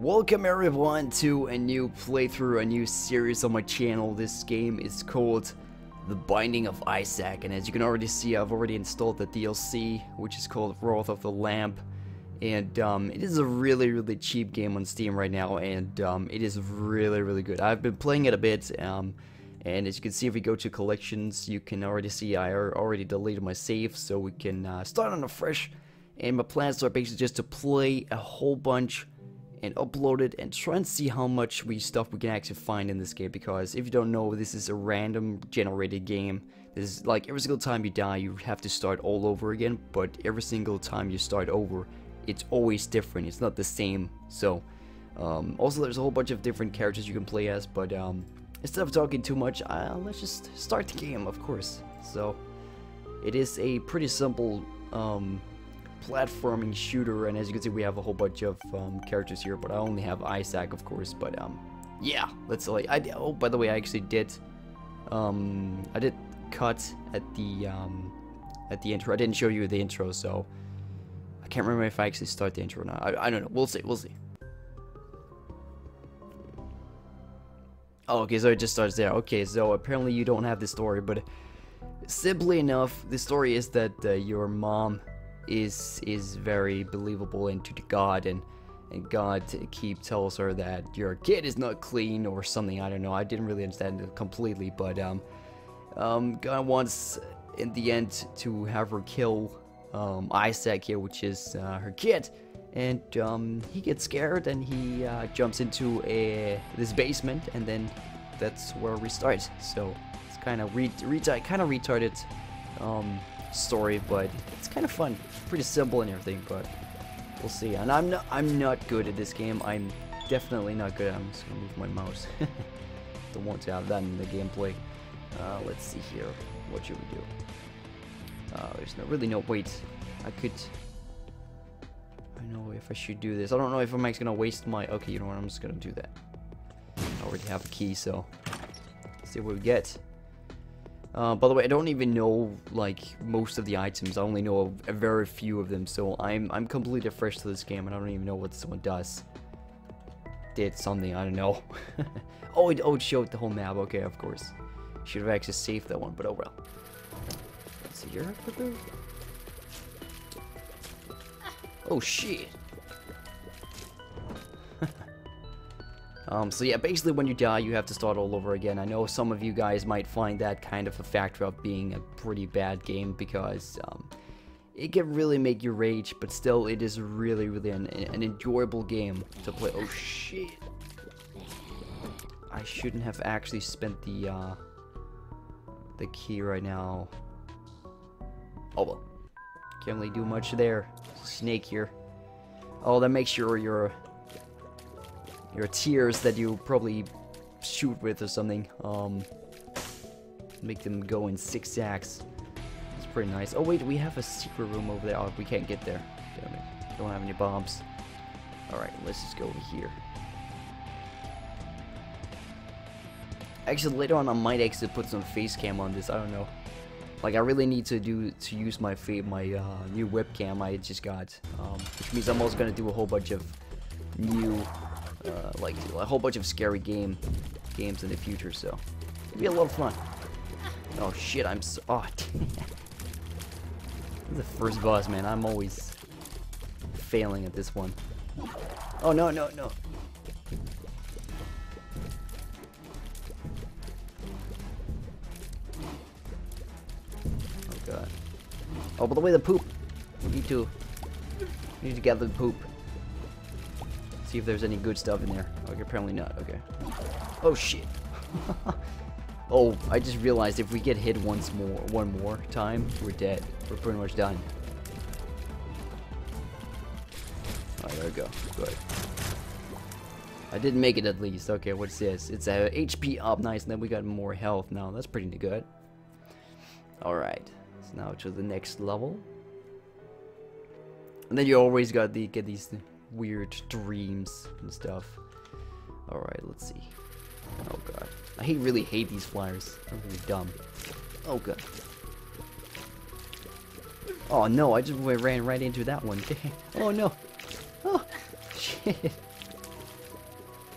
Welcome everyone to a new playthrough, a new series on my channel. This game is called The Binding of Isaac, and as you can already see, I've already installed the DLC, which is called Wrath of the Lamb And um, it is a really, really cheap game on Steam right now, and um, it is really, really good. I've been playing it a bit, um, and as you can see, if we go to collections, you can already see I already deleted my save, so we can uh, start on a fresh. And my plans are basically just to play a whole bunch and upload it and try and see how much we stuff we can actually find in this game because if you don't know this is a random generated game. This is like every single time you die you have to start all over again but every single time you start over it's always different. It's not the same. So um, also there's a whole bunch of different characters you can play as but um, instead of talking too much uh, let's just start the game of course. So it is a pretty simple um, platforming shooter and as you can see we have a whole bunch of um, characters here but I only have Isaac of course but um yeah let's like I oh by the way I actually did um I did cut at the um at the intro. I didn't show you the intro so I can't remember if I actually start the intro or not. I, I don't know. We'll see. We'll see. Oh okay. So it just starts there. Okay. So apparently you don't have the story but simply enough the story is that uh, your mom is is very believable into the God and and God keep tells her that your kid is not clean or something. I don't know. I didn't really understand it completely, but um, um, God wants in the end to have her kill um, Isaac here, which is uh, her kid, and um, he gets scared and he uh, jumps into a this basement, and then that's where we start. So it's kind of re, kind of retarded. Um, story, but it's kind of fun. Pretty simple and everything, but we'll see. And I'm not I'm not good at this game. I'm definitely not good. I'm just gonna move my mouse. Don't want to have that in the gameplay. Uh, let's see here. What should we do? Uh, there's no really no wait. I could. I know if I should do this. I don't know if I'm actually gonna waste my. Okay, you know what? I'm just gonna do that. I already have a key, so let's see what we get. Uh, by the way, I don't even know like most of the items. I only know a, a, very few of them, so I'm I'm completely fresh to this game, and I don't even know what this one does. Did something I don't know. oh, it, oh, it showed the whole map. Okay, of course. Should have actually saved that one, but oh well. Let's see here. Oh shit. Um, so yeah, basically when you die, you have to start all over again. I know some of you guys might find that kind of a factor of being a pretty bad game because um, it can really make you rage, but still it is really, really an, an enjoyable game to play. Oh shit. I shouldn't have actually spent the, uh, the key right now. Oh well. Can't really do much there. Snake here. Oh, that makes sure you're your tears that you probably shoot with or something. Um, make them go in zigzags. It's pretty nice. Oh wait, we have a secret room over there. Oh, we can't get there. Damn it. Don't have any bombs. Alright, let's just go over here. Actually, later on I might actually put some face cam on this. I don't know. Like, I really need to do to use my my uh, new webcam I just got. Um, which means I'm also to do a whole bunch of new uh, like a whole bunch of scary game games in the future, so it'll be a lot of fun. Oh shit, I'm so oh the first boss, man. I'm always failing at this one. Oh no, no, no. Oh god. Oh, by the way, the poop. We need to we need to gather the poop. See if there's any good stuff in there. Okay, apparently not. Okay. Oh, shit. oh, I just realized if we get hit once more, one more time, we're dead. We're pretty much done. Alright, there we go. Good. I didn't make it at least. Okay, what's this? It's a HP up, nice, and then we got more health now. That's pretty good. Alright, so now to the next level. And then you always got the get these weird dreams and stuff. Alright, let's see. Oh god. I hate really hate these flyers. They're really dumb. Oh god. Oh no, I just ran right into that one. oh no. Oh shit.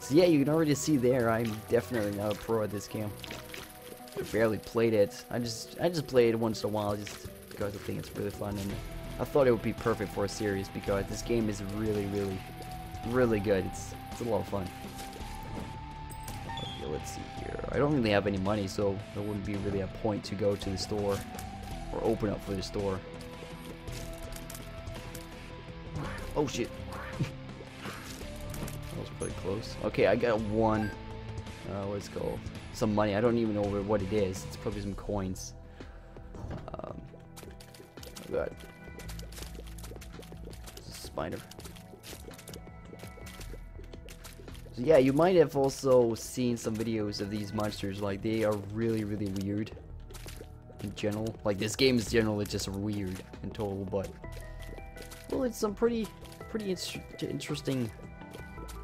So yeah, you can already see there, I'm definitely not a pro at this game. I barely played it. I just I just play it once in a while just because I think it's really fun and I thought it would be perfect for a series because this game is really, really, really good. It's it's a lot of fun. Okay, let's see here. I don't really have any money, so there wouldn't be really a point to go to the store or open up for the store. Oh shit. that was pretty close. Okay, I got one. Uh, what's it called? Some money. I don't even know what it is. It's probably some coins. Um, oh god. So yeah, you might have also seen some videos of these monsters. Like, they are really, really weird. In general. Like, this game is generally just weird in total, but... Well, it's some pretty, pretty interesting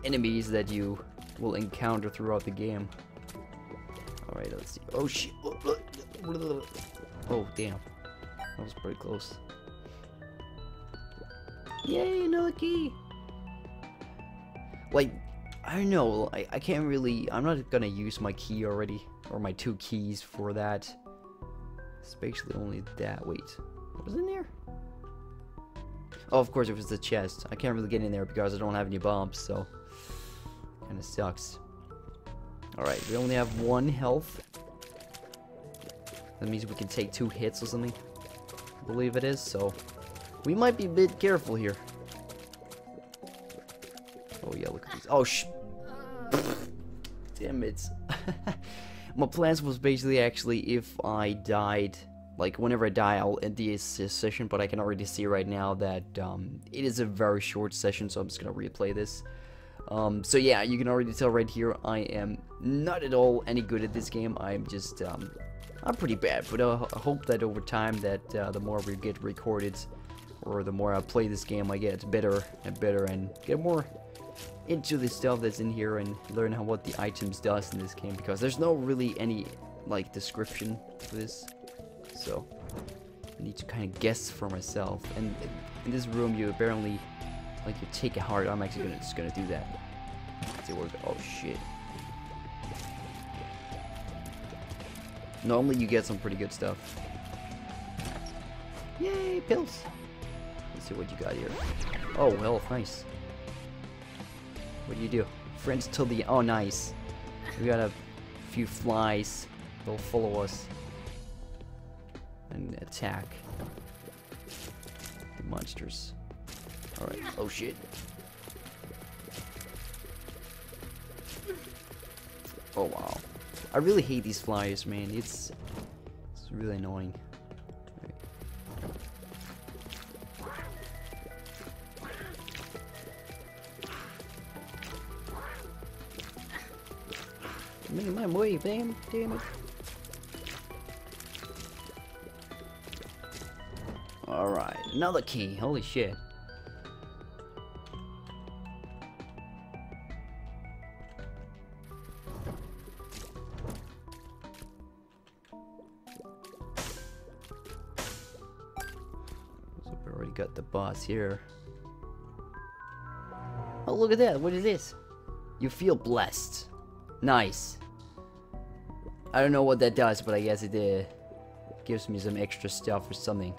enemies that you will encounter throughout the game. Alright, let's see. Oh, shit. Oh, damn. That was pretty close. Yay, another key! Like, I don't know, I, I can't really, I'm not gonna use my key already, or my two keys for that. It's basically only that, wait, what was in there? Oh, of course it was the chest. I can't really get in there because I don't have any bombs, so kinda sucks. Alright, we only have one health. That means we can take two hits or something. I believe it is, so we might be a bit careful here. Oh yeah, look at these. Oh sh. Damn it. My plans was basically actually if I died, like whenever I die, I'll end this session. But I can already see right now that um, it is a very short session, so I'm just gonna replay this. Um, so yeah, you can already tell right here, I am not at all any good at this game. I'm just, um, I'm pretty bad. But I hope that over time, that uh, the more we get recorded, or the more I play this game, I get better and better and get more into the stuff that's in here and learn how what the items does in this game because there's no really any like description for this. So I need to kind of guess for myself. And in this room you apparently like you take a heart I'm actually gonna just gonna do that. See what oh shit. Normally you get some pretty good stuff. Yay pills let's see what you got here oh well nice what do you do? Friends till the... Oh, nice. We got a few flies. They'll follow us. And attack. The monsters. Alright. Oh, shit. Oh, wow. I really hate these flies, man. It's... It's really annoying. Make my way, damn, damn it. Alright, another key, holy shit. So we already got the boss here. Oh, look at that, what is this? You feel blessed. Nice. I don't know what that does, but I guess it uh, gives me some extra stuff or something.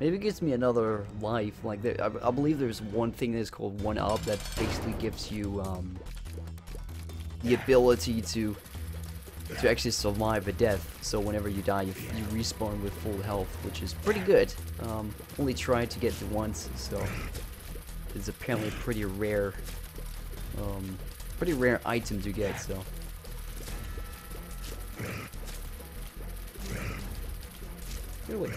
Maybe it gives me another life. Like I, I, believe there's one thing that's called one up that basically gives you um, the ability to to actually survive a death. So whenever you die, you, you respawn with full health, which is pretty good. Um, only tried to get it once, so it's apparently pretty rare. Um, pretty rare item to get. So. Get away.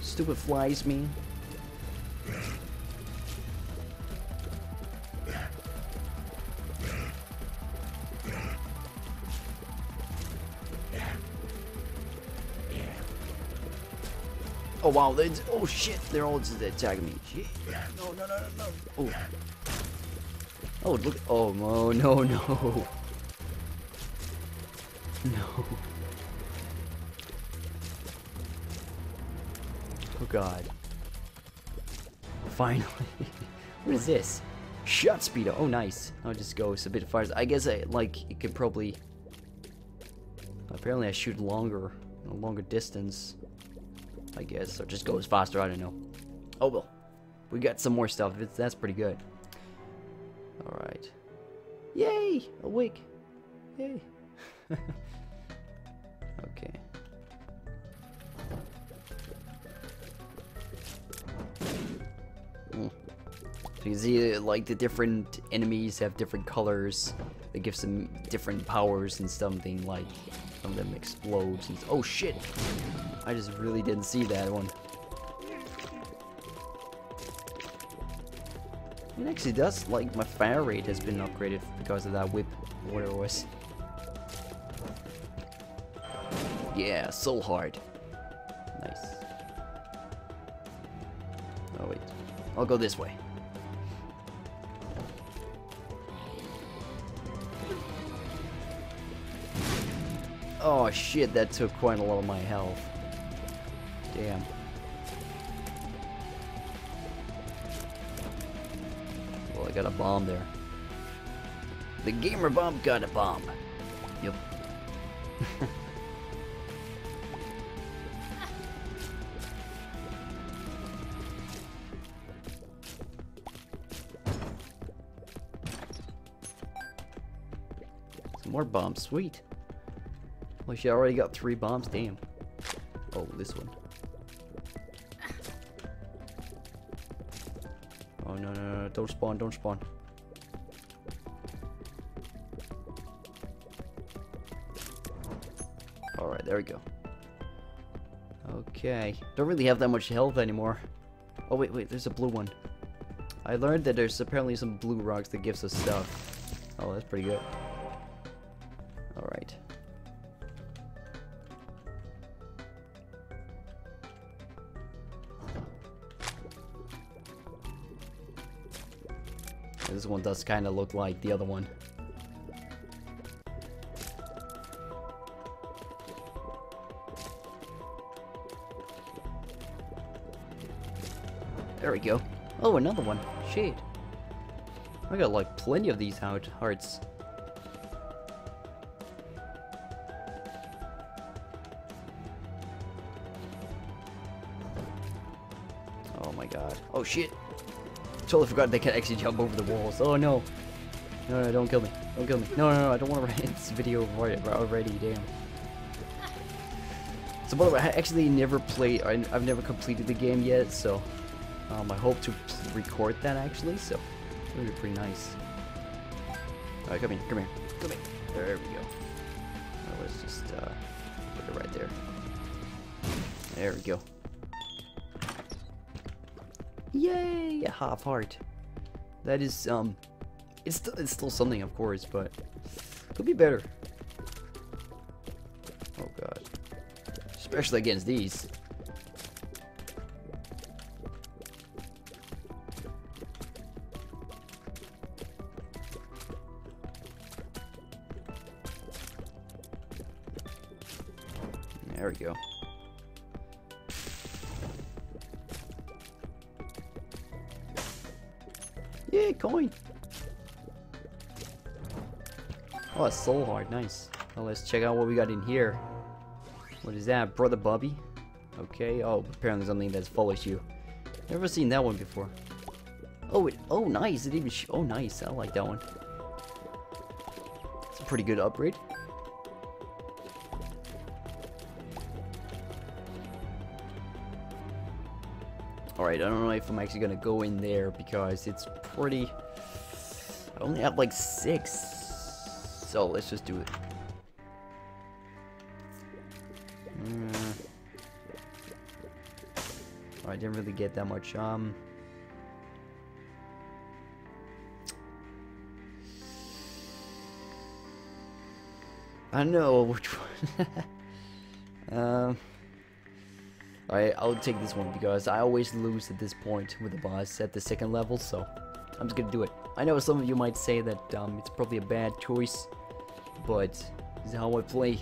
Stupid flies, man. Oh wow, they oh shit, they're all just attacking me. Shit. No, no, no, no, no. Oh. Oh, look. Oh, no, no, no. No. Oh god. finally. what is this? Shot speed. Oh, nice. I'll just go a bit farther. I guess I, like, it could probably... Apparently I shoot longer, a longer distance. I guess, or just goes faster, I don't know. Oh well. We got some more stuff. It's, that's pretty good. Alright. Yay! Awake! Yay. okay. So you can see, uh, like, the different enemies have different colors. They give some different powers and something, like, some of them explodes. And, oh, shit! I just really didn't see that one. It actually does, like, my fire rate has been upgraded because of that whip, whatever it was. Yeah, so hard. Nice. Oh, wait. I'll go this way. Oh shit, that took quite a lot of my health. Damn. Got a bomb there. The gamer bomb got a bomb. Yep. Some more bombs, sweet. Well, she already got three bombs, damn. Oh, this one. Don't spawn, don't spawn. Alright, there we go. Okay. Don't really have that much health anymore. Oh, wait, wait, there's a blue one. I learned that there's apparently some blue rocks that gives us stuff. Oh, that's pretty good. This one does kind of look like the other one. There we go. Oh, another one. Shit. I got like plenty of these heart hearts. Oh my god. Oh shit. Totally forgot they can actually jump over the walls. Oh no. No, no, don't kill me. Don't kill me. No, no, no, I don't want to end this video already, damn. So by the way, I actually never played, I've never completed the game yet, so um, I hope to record that actually, so it would be pretty nice. Alright, come here, come here, come here. There we go. Let's just uh, put it right there. There we go. Yay! A half heart. That is, um, it's, it's still something, of course, but could be better. Oh god. Especially against these. There we go. Coin! Oh, it's soul heart. Nice. Well, let's check out what we got in here. What is that? Brother Bobby? Okay. Oh, apparently something that follows you. Never seen that one before. Oh, it, oh, nice. It even. oh, nice. I like that one. It's a pretty good upgrade. I don't know if I'm actually gonna go in there because it's pretty... I only have like six. So let's just do it. Mm. I didn't really get that much. Um... I know which one. um... Alright, I'll take this one because I always lose at this point with the boss at the second level, so I'm just gonna do it. I know some of you might say that um, it's probably a bad choice, but this is how I play.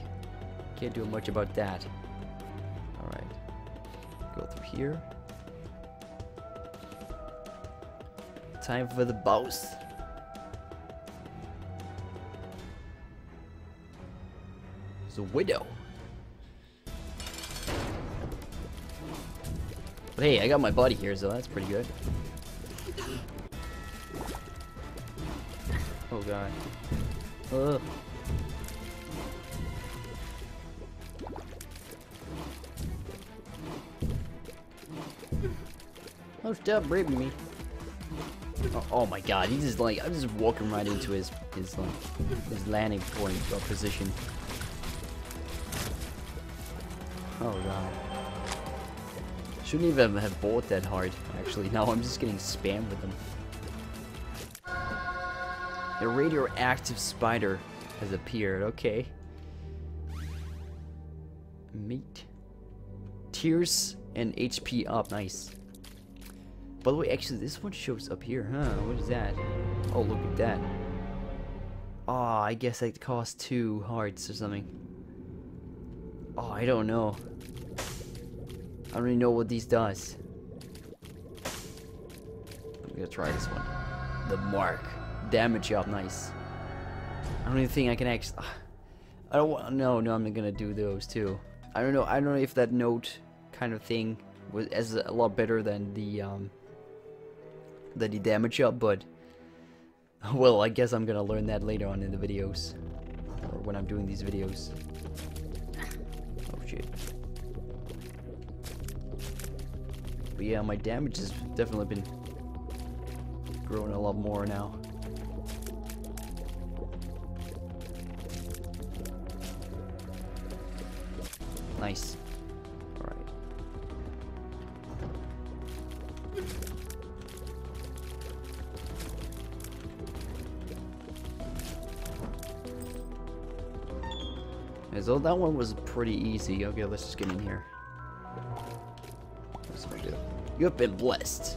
Can't do much about that. Alright. Go through here. time for the boss. The widow. But hey, I got my buddy here, so that's pretty good. Oh god. Ugh. Oh, stop raping me. Oh, oh, my god, he's just like, I'm just walking right into his, his like, his landing point or position. Oh god. Shouldn't even have bought that hard, actually. Now I'm just getting spammed with them. A radioactive spider has appeared, okay. Meat. Tears and HP up, nice. By the way, actually, this one shows up here, huh? What is that? Oh, look at that. Oh, I guess that costs two hearts or something. Oh, I don't know. I don't really know what these does. I'm gonna try this one. The mark. Damage up, nice. I don't even think I can actually... I don't want... No, no, I'm not gonna do those too. I don't know. I don't know if that note kind of thing was as a lot better than the um than the damage up, but well, I guess I'm gonna learn that later on in the videos or when I'm doing these videos. Oh shit. But yeah, my damage has definitely been growing a lot more now. Nice. Alright. So that one was pretty easy. Okay, let's just get in here. You have been blessed.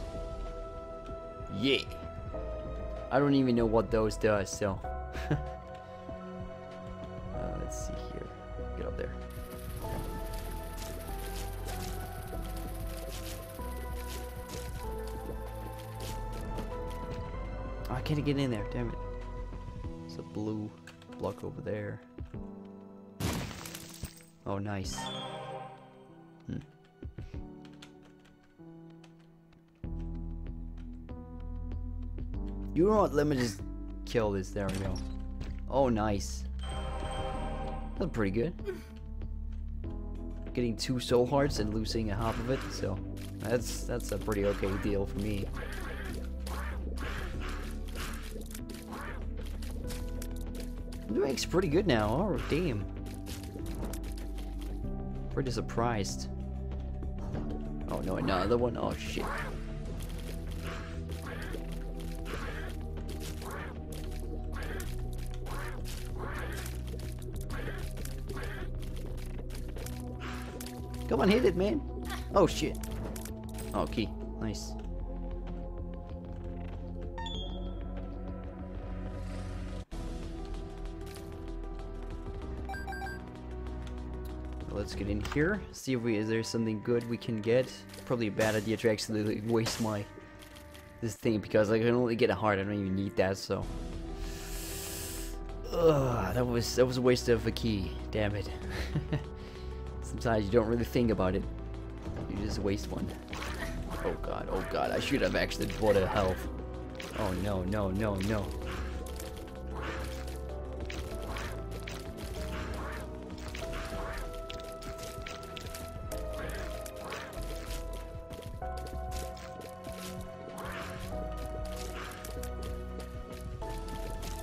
Yeah. I don't even know what those does, so. uh, let's see here. Get up there. Oh, I can't get in there, damn it. It's a blue block over there. Oh, nice. You know what? Let me just kill this. There we go. Oh, nice. That's pretty good. Getting two soul hearts and losing a half of it, so that's that's a pretty okay deal for me. I'm pretty good now. Oh, damn. Pretty surprised. Oh no, another one? Oh shit. Come on, hit it, man. Oh shit. Oh, key. Nice. Let's get in here. See if we is there something good we can get. Probably a bad idea to actually waste my this thing because I can only get a heart. I don't even need that. So, Ugh, that was that was a waste of a key. Damn it. Sometimes you don't really think about it. You just waste one. Oh god, oh god, I should have actually bought a health. Oh no, no, no, no.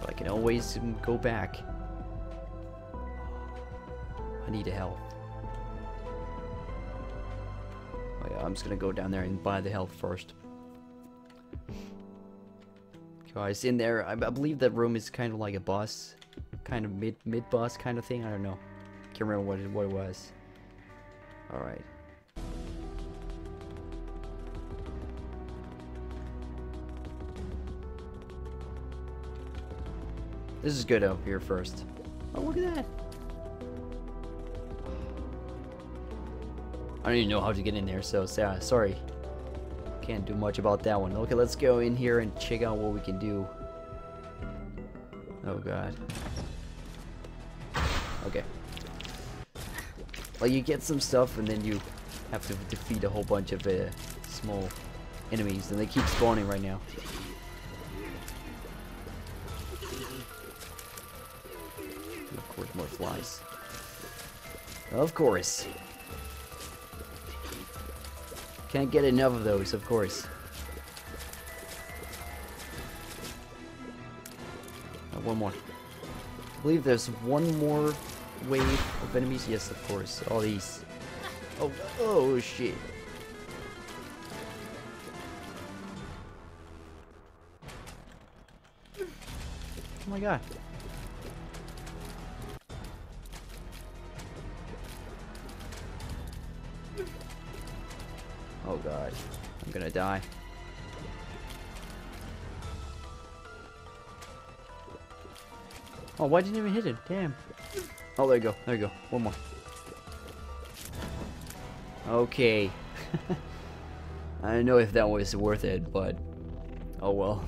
I can always go back. I need a health. I'm just gonna go down there and buy the health first. Guys, in there, I, I believe that room is kind of like a boss, kind of mid mid boss kind of thing. I don't know. Can't remember what it, what it was. All right. This is good up here first. Oh, look at that. I don't even know how to get in there, so sorry. can't do much about that one. Okay, let's go in here and check out what we can do. Oh god. Okay. Well, you get some stuff and then you have to defeat a whole bunch of uh, small enemies and they keep spawning right now. Of course, more flies. Of course. Can't get enough of those, of course. Uh, one more. I believe there's one more wave of enemies. Yes, of course. All these. Oh, oh shit. Oh my god. Die. Oh, why didn't you even hit it? Damn. Oh, there you go. There you go. One more. Okay. I don't know if that was worth it, but... Oh well.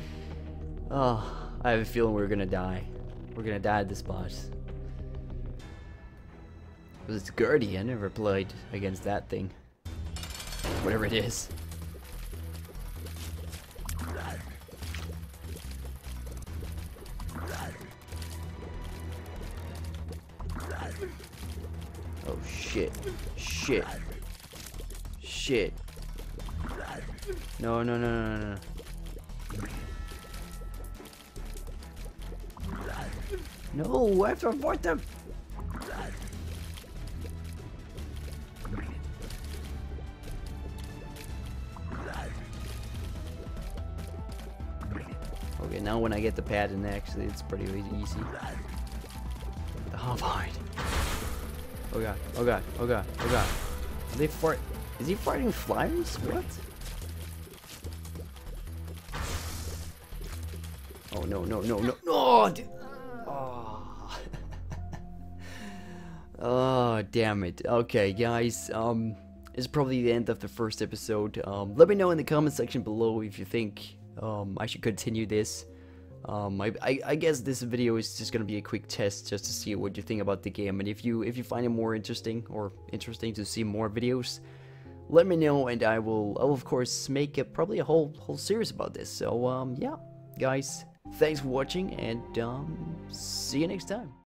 oh, I have a feeling we're gonna die. We're gonna die at this boss. Because it's Gurdy, I never played against that thing. Whatever it is. Oh shit. Shit. Shit. No, no, no, no, no, no. No, I have to avoid them. Now when I get the in actually it's pretty easy. The Halvard. Oh god, oh god, oh god, oh god. Are they fart is he fighting flyers? What? Oh no no no no no dude. Oh. oh damn it. Okay guys, um it's probably the end of the first episode. Um, let me know in the comment section below if you think um, I should continue this. Um, I, I, I, guess this video is just gonna be a quick test just to see what you think about the game. And if you if you find it more interesting or interesting to see more videos let me know and I will I will of course make a, probably a whole whole series about this. So um yeah guys thanks for watching and um see you next time